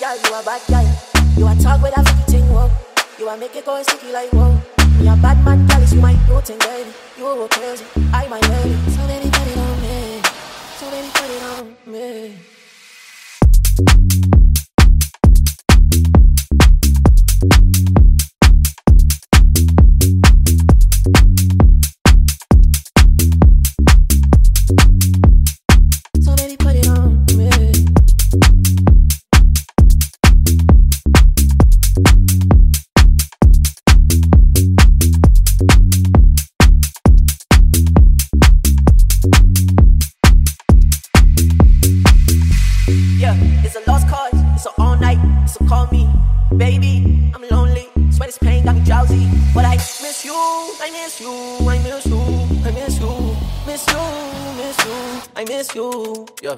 you a bad girl. You a talk with a thing, whoa. You a make it go sticky like whoa. Me a bad man, girl, you my routine, baby. You a crazy, I my baby. So baby, put it on me. So baby, put it on me. Call me, baby. I'm lonely, sweat is pain, got me drowsy, but I miss you, I miss you, I miss you, I miss you, miss you, miss you, I miss you. Yeah.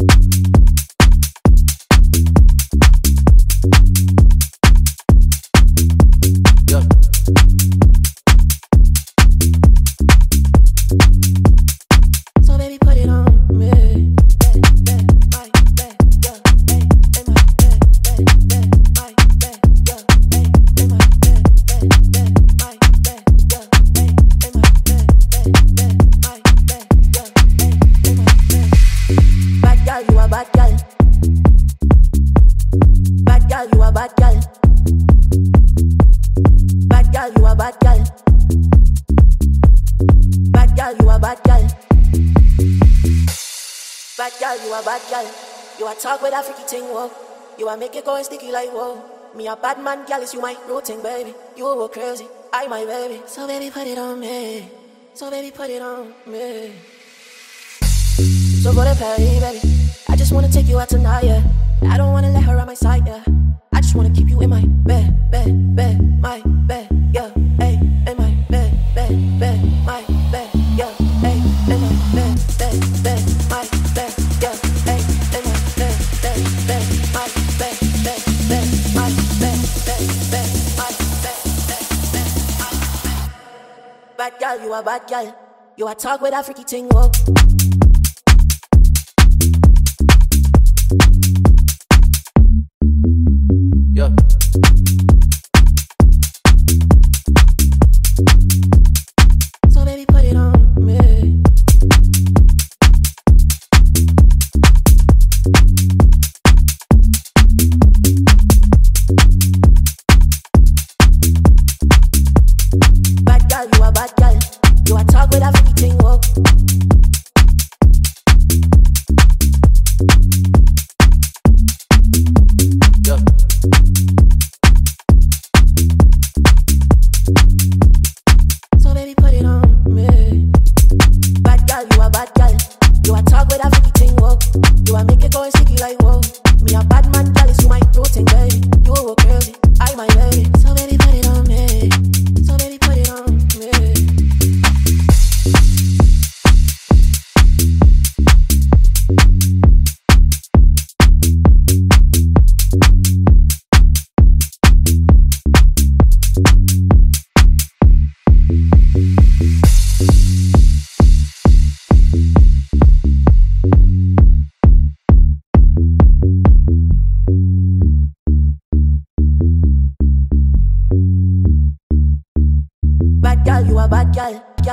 Yeah. Bad girl. Bad girl, you a bad girl. Bad girl, you a bad girl. Bad girl, you a bad girl. Bad girl, you a bad girl. You a talk with a freaky thing, whoa. You a make it go sticky like whoa. Me a bad man, girl, is you my routine, baby. You a crazy, I my baby. So baby, put it on me. So baby, put it on me. So go to Paris, baby. I just wanna take you out tonight, yeah. I don't wanna let her on my side, yeah. I just wanna keep you in my bed, bed, bed, my bed, yeah. In my bed, bed, bed, my bed, yeah. In my bed, bed, bed, my bed, yeah. In my bed, bed, bed, my bed, bed, bed, my bed, bed, bed, my bed, bed, bed, my bed. Bad girl, you a bad girl. You a talk with a freaky thing. You a talk with a. Yeah. Oh. So baby, put it on me. Bad girl, you a bad girl.